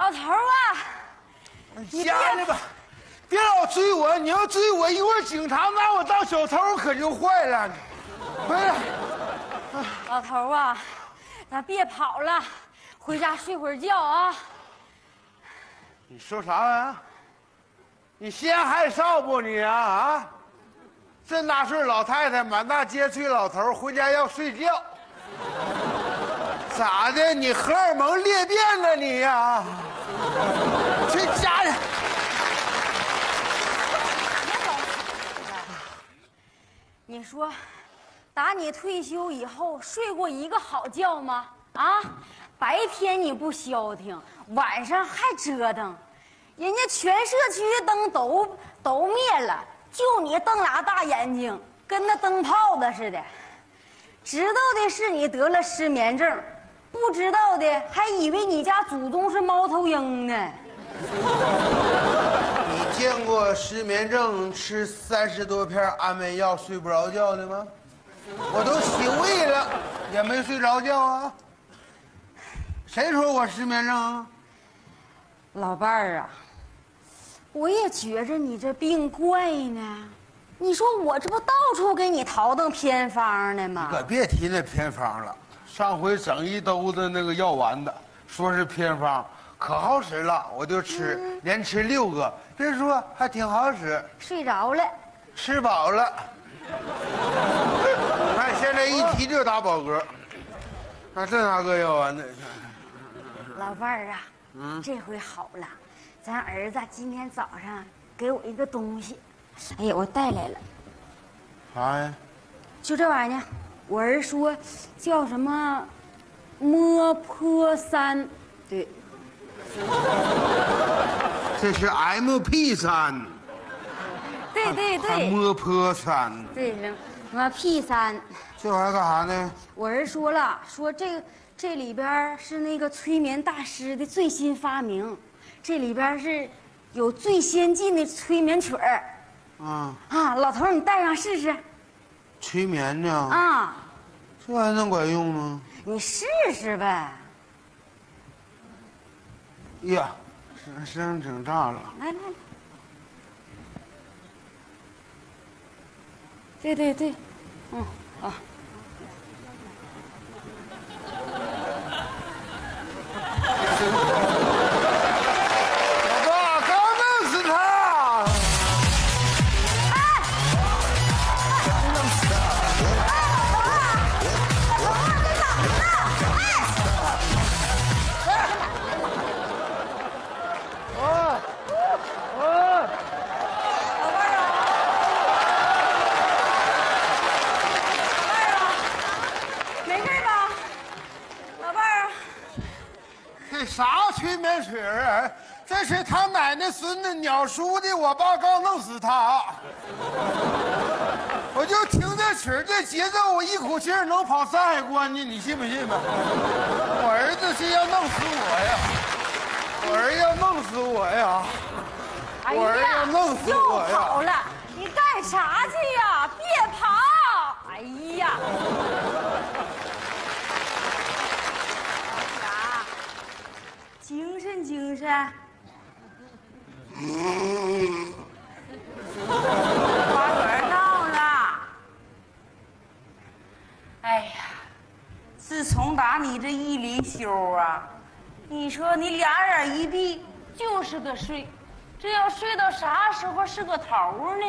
老头啊，你下来吧，别老追我！你要追我，一会儿警察拿我当小偷，可就坏了。回来！老头啊，咱别跑了，回家睡会儿觉啊。你说啥玩意儿？你嫌害臊不你啊啊！这大岁老太太满大街追老头，回家要睡觉。咋的？你荷尔蒙裂变了你呀？这家人！你说，打你退休以后睡过一个好觉吗？啊，白天你不消停，晚上还折腾，人家全社区的灯都都灭了，就你瞪俩大眼睛，跟那灯泡子似的。知道的是你得了失眠症，不知道的还以为你家祖宗是猫头鹰呢。你见过失眠症吃三十多片安眠药睡不着觉的吗？我都洗胃了，也没睡着觉啊。谁说我失眠症啊？老伴儿啊，我也觉着你这病怪呢。你说我这不到处给你淘腾偏方呢吗？可别提那偏方了，上回整一兜子那个药丸子，说是偏方，可好使了，我就吃，连吃六个，别说还挺好使，睡着了。吃饱了。看现在一提就打饱嗝，那这哪个药丸子？老伴儿啊，这回好了，咱儿子今天早上给我一个东西，哎呀，我带来了，啥呀？就这玩意儿，我儿说叫什么摸坡三，对，这是 M P 三，对对对，还摸坡三，对什么 P 三。这玩意儿干啥呢？我儿说了，说这这里边是那个催眠大师的最新发明，这里边是有最先进的催眠曲儿。啊，啊。老头，你戴上试试催眠呢？啊，这玩意能管用吗？你试试呗。哎呀，身身上挺大了。来来来，对对对，嗯好。这啥催眠曲儿啊？这是他奶奶孙子鸟叔的，我爸刚弄死他。我就听这曲儿这节奏，我一口气儿能跑山海关去，你信不信吧？我儿子是要弄死我呀！我儿要弄死我呀！哎我儿要弄死我呀跑了，你干啥去呀？别跑！哎呀，啥？精花园到了。哎呀，自从打你这一离休啊，你说你俩眼一闭就是个睡，这要睡到啥时候是个头呢？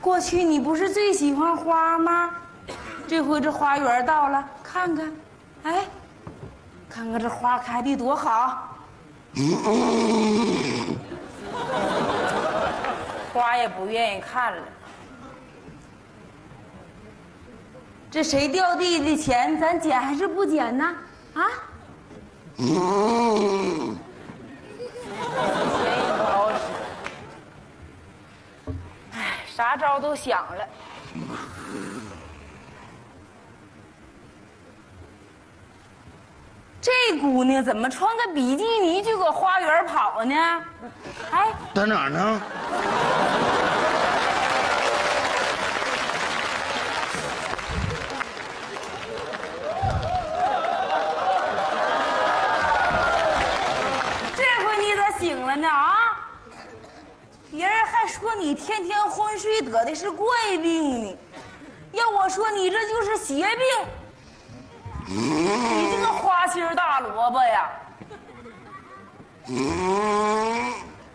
过去你不是最喜欢花吗？这回这花园到了，看看，哎，看看这花开的多好。花也不愿意看了。这谁掉地的钱，咱捡还是不捡呢？啊？钱也不好使。哎，啥招都想了。姑娘怎么穿个比基尼就搁花园跑呢？哎，在哪儿呢？这回你咋醒了呢？啊？别人还说你天天昏睡，得的是怪病呢。要我说，你这就是邪病。你这个花心大萝卜呀，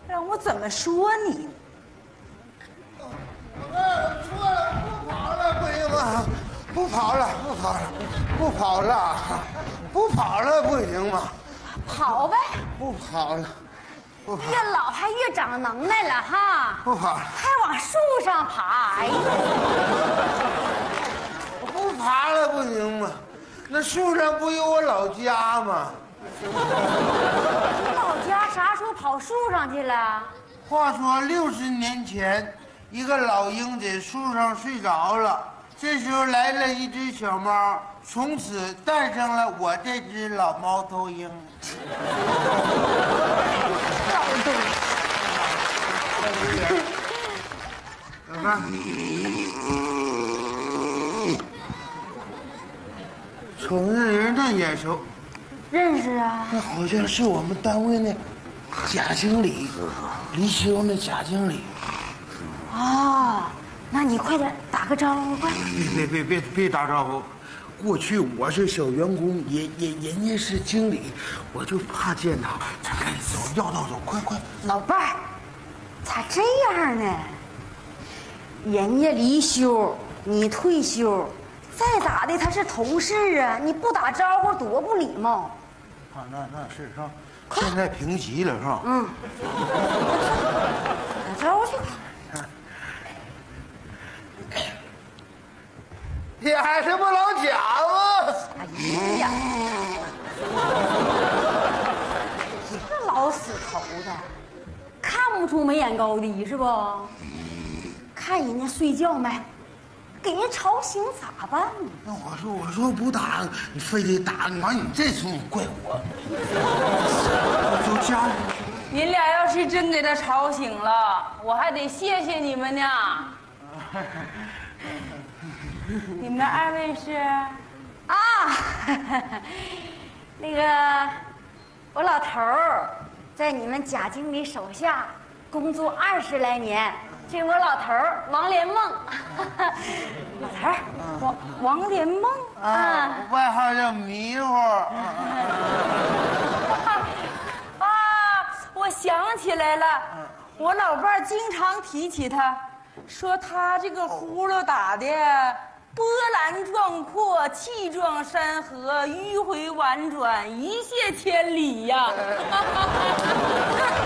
让我怎么说你？错了，不跑了，不行吗？不跑了，不跑了，不跑了，不跑了，不行吗？跑呗，不跑了，不跑，越老还越长能耐了哈，不跑了，还往树上爬，哎呀，不爬了，不行吗？那树上不有我老家吗？你老家啥时候跑树上去了？话说六十年前，一个老鹰在树上睡着了，这时候来了一只小猫，从此诞生了我这只老猫头鹰。老看，瞅那人那眼熟，认识啊，那好像是我们单位那贾经理，离休那贾经理。哦，那你快点打个招呼，快！别别别别别打招呼！过去我是小员工，人人人家是经理，我就怕见他。咱赶紧走，要道走，快快！老伴儿，咋这样呢？人家离休，你退休，再咋的他是同事啊，你不打招呼多不礼貌。啊，那那是是吧？现在平级了是吧？嗯，打招呼去。呀，这不老贾吗？哎呀，这老死头子，看不出眉眼高低是不？看人家睡觉没，给人吵醒咋办呢？那我说我说不打，你非得打，完你这时候你怪我。走家里。您俩要是真给他吵醒了，我还得谢谢你们呢。你们二位是？啊，那个我老头儿在你们贾经理手下工作二十来年，这我老头儿王连梦，老头儿王王连梦啊啊，外号叫迷糊。啊，我想起来了，我老伴儿经常提起他，说他这个呼噜打的波澜壮阔，气壮山河，迂回婉转，一泻千里呀。你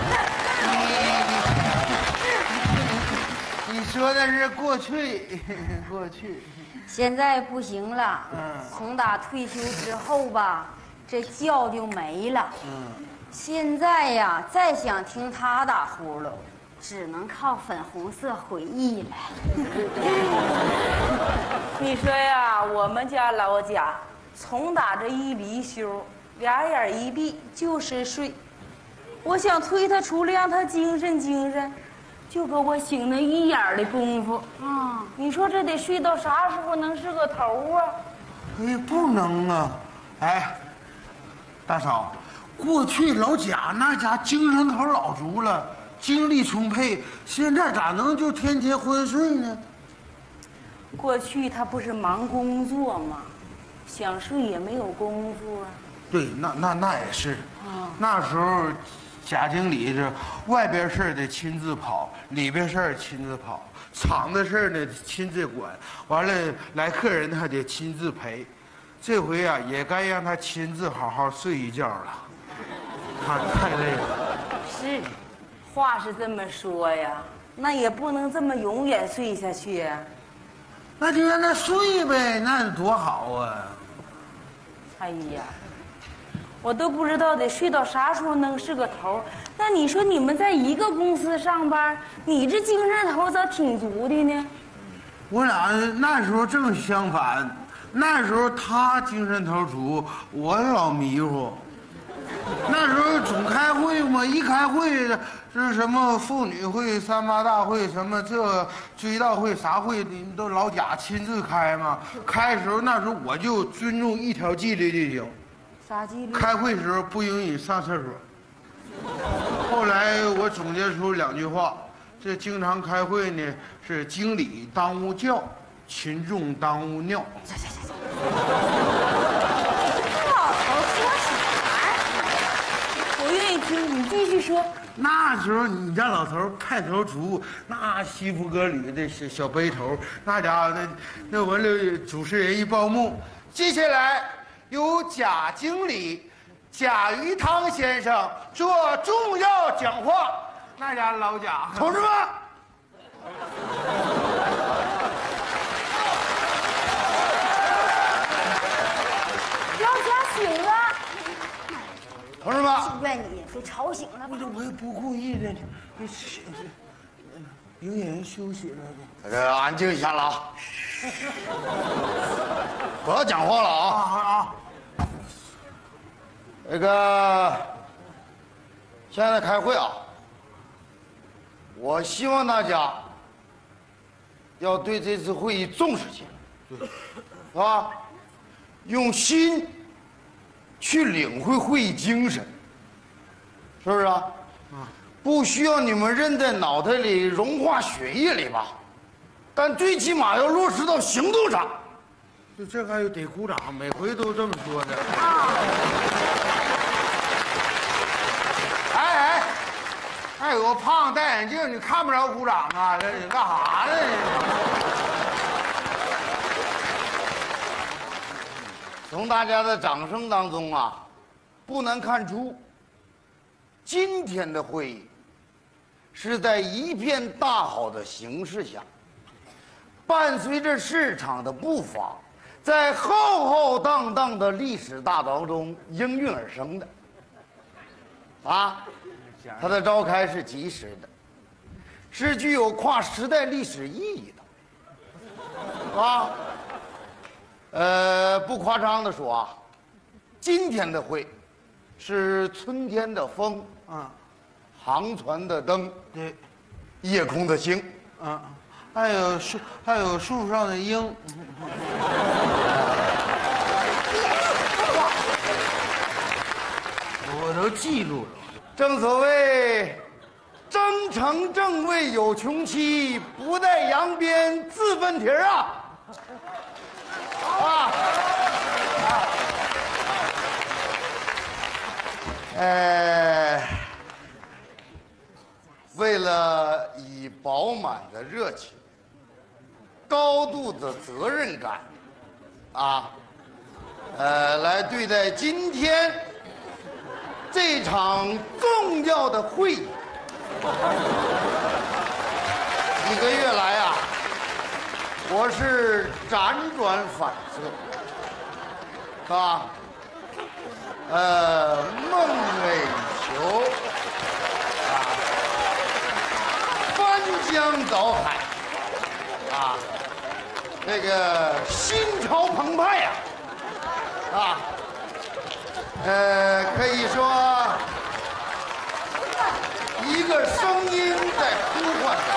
说的是过去，过去。现在不行了，嗯从打退休之后吧，这觉就没了。嗯，现在呀，再想听他打呼噜，只能靠粉红色回忆了。你说呀，我们家老贾从打这一离休，俩眼一闭就是睡。我想推他出来，让他精神精神，就给我醒那一眼儿的功夫嗯！你说这得睡到啥时候能是个头啊？哎，不能啊！哎，大嫂，过去老贾那家精神头老足了，精力充沛，现在咋能就天天昏睡呢？过去他不是忙工作吗？想睡也没有功夫啊。对，那那那也是，啊那时候贾经理这外边事儿得亲自跑，里边事儿亲自跑，厂子事儿呢亲自管，完了来客人还得亲自陪。这回啊，也该让他亲自好好睡一觉了，他太累了。是，话是这么说呀，那也不能这么永远睡下去呀、那就让他睡呗，那多好啊！哎呀，我都不知道得睡到啥时候能是个头。那你说你们在一个公司上班，你这精神头咋挺足的呢？我俩那时候正相反，那时候他精神头足，我老迷糊。那时候总开会嘛，一开会是什么妇女会、三八大会，什么这追悼会啥会，都老贾亲自开嘛。开的时候那时候我就尊重一条纪律就行，啥纪律？开会时候不允许上厕所。后来我总结出两句话：这经常开会呢，是经理耽误觉，群众耽误尿。老头说啥呀？我愿意听，你继续说。那时候你家老头儿派头足，那西服革履的小小背头，那家伙那那完了，主持人一报幕，接下来由贾经理贾鱼汤先生做重要讲话。那家老贾，同志们，老贾醒了，同志们，怨你被吵醒了吧？这我也不故意的，这是有演员休息了。这安静一下了啊！不要讲话了啊！啊啊！那个，现在开会啊，我希望大家要对这次会议重视起来，啊，用心去领会会议精神，是不是啊？不需要你们认在脑袋里、融化血液里吧，但最起码要落实到行动上。就这还有得鼓掌，每回都这么说的。哎哎，还有个胖戴眼镜，你看不着鼓掌啊？这你干啥呢？从大家的掌声当中啊，不难看出，今天的会议是在一片大好的形势下，伴随着市场的步伐，在浩浩荡荡的历史大潮中应运而生的。啊，它的召开是及时的，是具有跨时代历史意义的。啊。呃，不夸张的说啊，今天的会是春天的风，啊，航船的灯，对，夜空的星。啊，还有树，还有树上的鹰。我都记住了。正所谓，征程正位有穷期，不待扬鞭自奋蹄儿啊！啊！呃，为了以饱满的热情、高度的责任感，啊，呃，来对待今天这场重要的会议。几个月来啊，我是辗转反侧，啊，呃，梦寐以求，啊，翻江倒海，啊，这个心潮澎湃呀、啊，呃，可以说一个声音在呼唤着。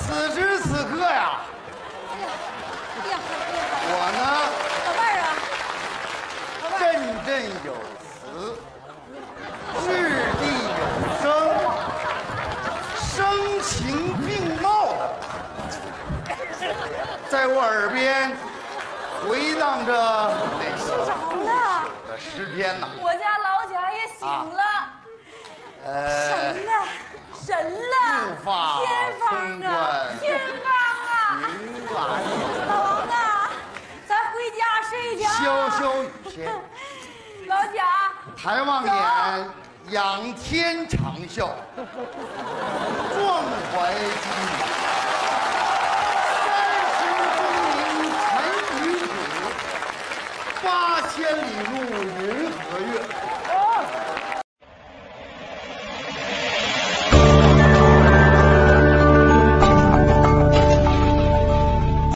此时此刻呀，我呢老伴啊，振振有词，掷地有声，声情并茂的，在我耳边回荡着呢，的诗篇呐。我家老贾也醒了，呃，神了，神了，天方啊，天方啊！老王啊，咱回家睡觉。潇潇雨天。老贾，抬望眼，仰天长啸，壮怀激八千里路云和月。